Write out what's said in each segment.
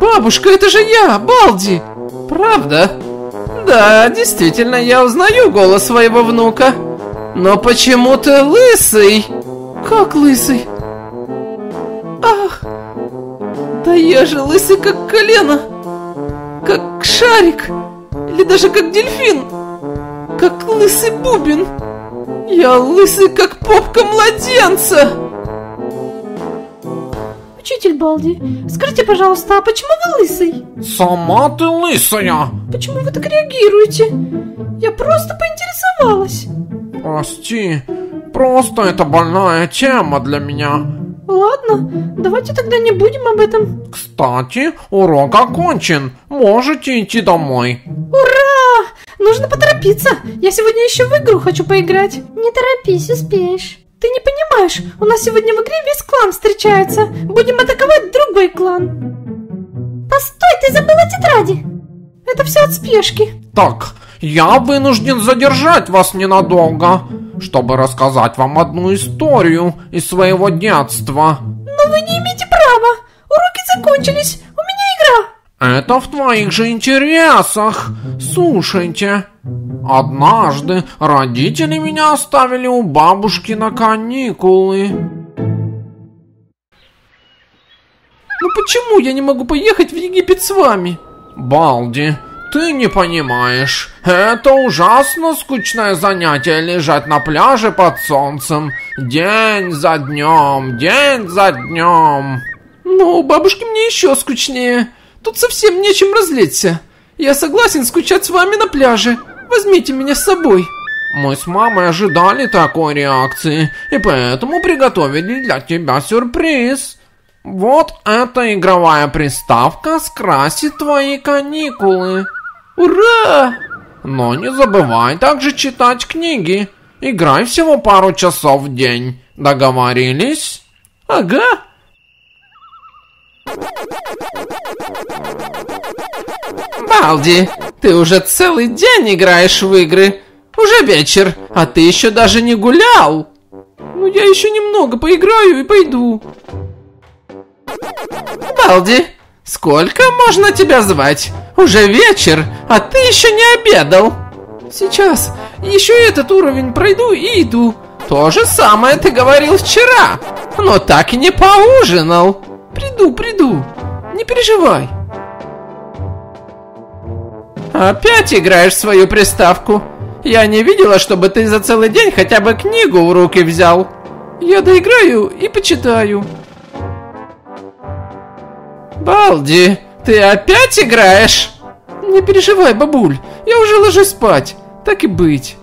Бабушка, это же я, Балди! Правда? Да, действительно, я узнаю голос своего внука. Но почему ты лысый? Как лысый? Ах, да я же лысый как колено, как шарик, или даже как дельфин, как лысый бубен. Я лысый как попка младенца. Учитель Балди, скажите, пожалуйста, а почему вы лысый? Сама ты лысая. Почему вы так реагируете? Я просто поинтересовалась. Прости, просто это больная тема для меня. Ладно, давайте тогда не будем об этом. Кстати, урок окончен. Можете идти домой. Ура! Нужно поторопиться. Я сегодня еще в игру хочу поиграть. Не торопись, успеешь. Ты не понимаешь, у нас сегодня в игре весь клан встречается. Будем атаковать другой клан. Постой, ты забыла тетради. Это все от спешки. Так, я вынужден задержать вас ненадолго, чтобы рассказать вам одну историю из своего детства. Но вы не имеете права. Уроки закончились. У меня игра. Это в твоих же интересах. Слушайте. Однажды родители меня оставили у бабушки на каникулы. Ну почему я не могу поехать в Египет с вами? Балди, ты не понимаешь. Это ужасно скучное занятие лежать на пляже под солнцем. День за днем, день за днем. Ну, у бабушки мне еще скучнее. Тут совсем нечем развлечься. Я согласен скучать с вами на пляже. Возьмите меня с собой. Мы с мамой ожидали такой реакции, и поэтому приготовили для тебя сюрприз. Вот эта игровая приставка скрасит твои каникулы. Ура! Но не забывай также читать книги. Играй всего пару часов в день. Договорились? Ага. Балди, ты уже целый день играешь в игры. Уже вечер, а ты еще даже не гулял. Ну я еще немного поиграю и пойду. Балди, сколько можно тебя звать? Уже вечер, а ты еще не обедал. Сейчас, еще этот уровень пройду и иду. То же самое ты говорил вчера, но так и не поужинал. Приду, приду, не переживай. Опять играешь в свою приставку? Я не видела, чтобы ты за целый день хотя бы книгу в руки взял. Я доиграю и почитаю. Балди, ты опять играешь? Не переживай, бабуль, я уже ложусь спать. Так и быть.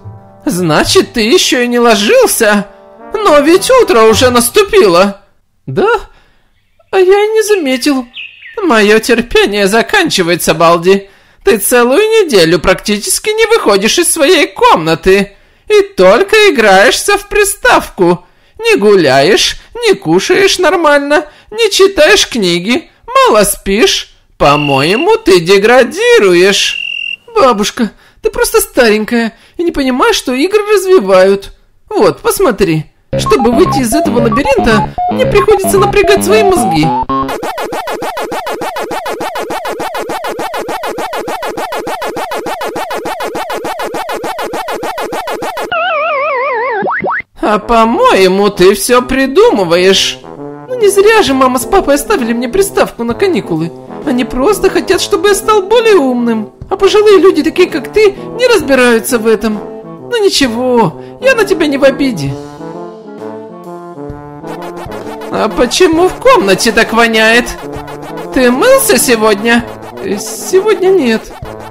Значит, ты еще и не ложился? Но ведь утро уже наступило. Да? А я и не заметил. Мое терпение заканчивается, Балди. Ты целую неделю практически не выходишь из своей комнаты и только играешься в приставку. Не гуляешь, не кушаешь нормально, не читаешь книги, мало спишь. По-моему, ты деградируешь. Бабушка, ты просто старенькая и не понимаешь, что игры развивают. Вот, посмотри. Чтобы выйти из этого лабиринта, мне приходится напрягать свои мозги. А по-моему, ты все придумываешь. Ну не зря же мама с папой оставили мне приставку на каникулы. Они просто хотят, чтобы я стал более умным. А пожилые люди, такие как ты, не разбираются в этом. Ну ничего, я на тебя не в обиде. А почему в комнате так воняет? Ты мылся сегодня? Э, Сегодня нет.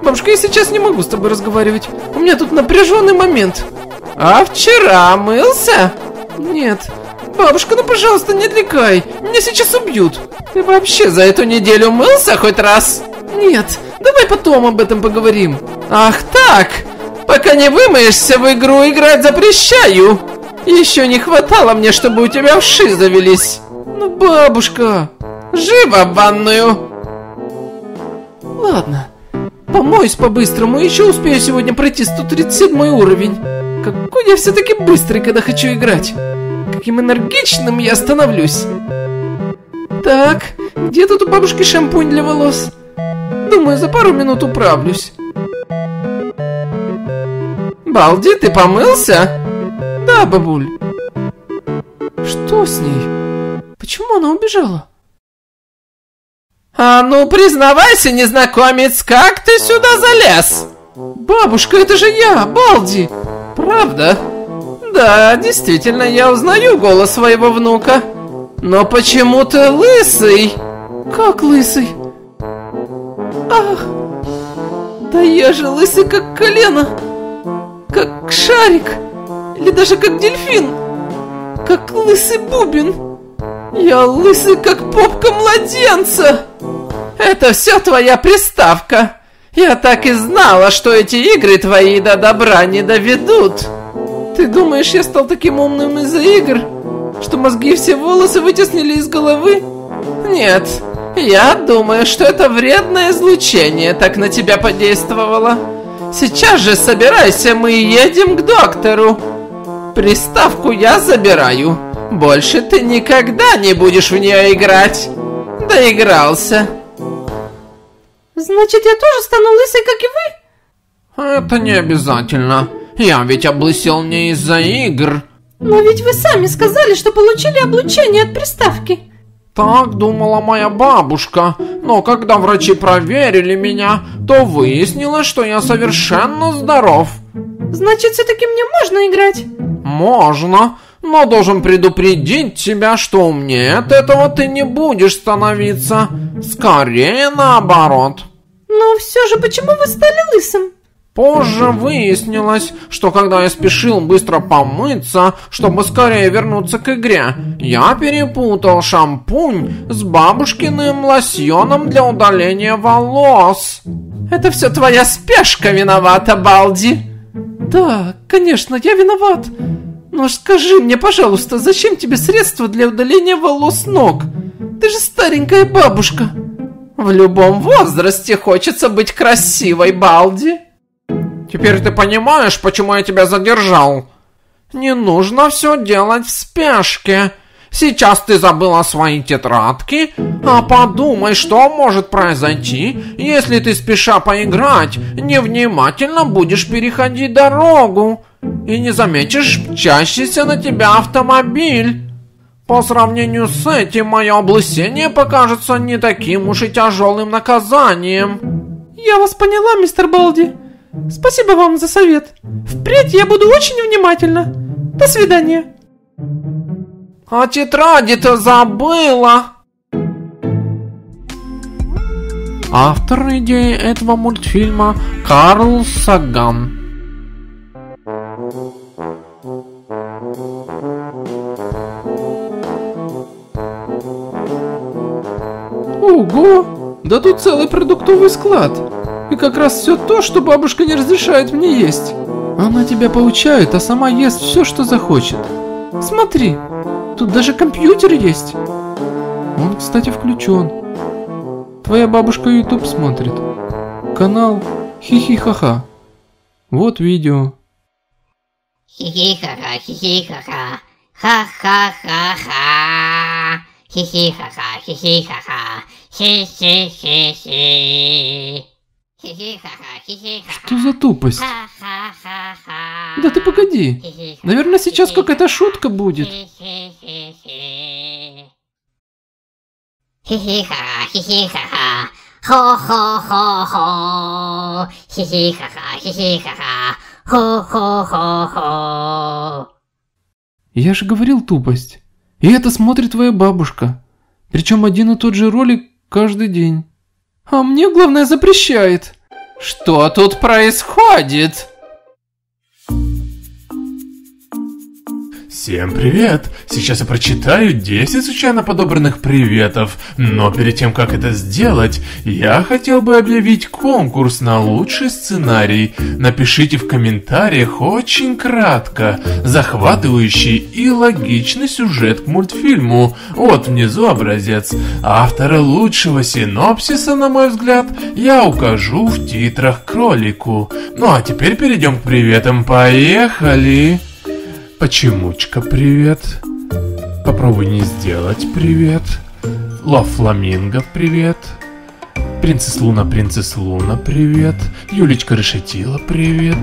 Бабушка, я сейчас не могу с тобой разговаривать. У меня тут напряженный момент. А вчера мылся? Нет. Бабушка, ну пожалуйста, не отвлекай. Меня сейчас убьют. Ты вообще за эту неделю мылся хоть раз? Нет. Давай потом об этом поговорим. Ах так. Пока не вымоешься в игру, играть запрещаю. Еще не хватало мне, чтобы у тебя вши завелись. Ну, бабушка, живо в ванную. Ладно, помоюсь по-быстрому, еще успею сегодня пройти 137 уровень. Какой я все-таки быстрый, когда хочу играть. Каким энергичным я становлюсь. Так, где тут у бабушки шампунь для волос? Думаю, за пару минут управлюсь. Балди, ты помылся? Да, бабуль. Что с ней? Почему она убежала? А ну, признавайся, незнакомец, как ты сюда залез? Бабушка, это же я, Балди. Правда? Да, действительно, я узнаю голос своего внука. Но почему ты лысый? Как лысый? Ах, да я же лысый как колено, как шарик, или даже как дельфин, как лысый бубен. Я лысый как попка младенца. Это все твоя приставка. Я так и знала, что эти игры твои до добра не доведут. Ты думаешь, я стал таким умным из-за игр? Что мозги все волосы вытеснили из головы? Нет, я думаю, что это вредное излучение так на тебя подействовало. Сейчас же собирайся, мы едем к доктору. Приставку я забираю. Больше ты никогда не будешь в нее играть. Доигрался. Значит, я тоже стану лысой, как и вы? Это не обязательно. Я ведь облысел не из-за игр. Но ведь вы сами сказали, что получили облучение от приставки. Так думала моя бабушка, но когда врачи проверили меня, то выяснилось, что я совершенно здоров. Значит, все-таки мне можно играть? Можно, но должен предупредить тебя, что умнее от этого ты не будешь становиться. Скорее наоборот. Но все же, почему вы стали лысым? Позже выяснилось, что когда я спешил быстро помыться, чтобы скорее вернуться к игре, я перепутал шампунь с бабушкиным лосьоном для удаления волос. Это все твоя спешка виновата, Балди. Да, конечно, я виноват. Но скажи мне, пожалуйста, зачем тебе средства для удаления волос ног? Ты же старенькая бабушка. В любом возрасте хочется быть красивой, Балди. Теперь ты понимаешь, почему я тебя задержал? Не нужно все делать в спешке. Сейчас ты забыла свои тетрадки, а подумай, что может произойти, если ты спеша поиграть, невнимательно будешь переходить дорогу и не заметишь мчащийся на тебя автомобиль. По сравнению с этим, мое облысение покажется не таким уж и тяжелым наказанием. Я вас поняла, мистер Балди. Спасибо вам за совет. Впредь я буду очень внимательна. До свидания. А тетради-то забыла. Автор идеи этого мультфильма Карл Саган. Да тут целый продуктовый склад. И как раз все то, что бабушка не разрешает мне есть. Она тебя поучает, а сама ест все, что захочет. Смотри, тут даже компьютер есть. Он, кстати, включен. Твоя бабушка YouTube смотрит. Канал Хихихаха. Вот видео. Хихихаха, хихихаха, ха-ха-ха-ха. Хихихаха, хихихаха, хи-хи-хи-хи. Что за тупость? Да ты погоди. Наверное, сейчас какая-то шутка будет. Хихихаха, хихихаха. Хо-хо-хо-хо. Хихихаха, хихихаха. Хо-хо-хо-хо. Я же говорил тупость. И это смотрит твоя бабушка. Причем один и тот же ролик каждый день. А мне, главное, запрещает. Что тут происходит? Всем привет! Сейчас я прочитаю 10 случайно подобранных приветов, но перед тем, как это сделать, я хотел бы объявить конкурс на лучший сценарий. Напишите в комментариях очень кратко, захватывающий и логичный сюжет к мультфильму. Вот внизу образец. Автора лучшего синопсиса, на мой взгляд, я укажу в титрах кролику. Ну а теперь перейдем к приветам. Поехали! Почемучка, привет. Попробуй не сделать привет. Лав Фламинго, привет. Принцесс Луна, Принцесс Луна, привет. Юлечка Решетила, привет.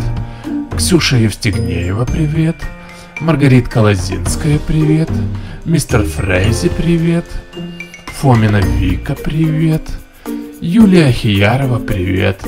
Ксюша Евстигнеева, привет. Маргаритка Лозинская, привет. Мистер Фрейзи, привет. Фомина Вика, привет. Юлия Хиярова, привет.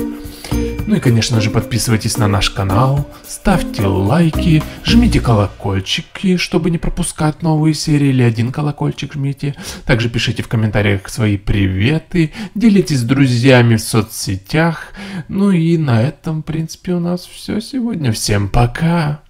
Ну и, конечно же, подписывайтесь на наш канал, ставьте лайки, жмите колокольчики, чтобы не пропускать новые серии, или один колокольчик жмите. Также пишите в комментариях свои приветы, делитесь с друзьями в соцсетях. Ну и на этом, в принципе, у нас все сегодня. Всем пока!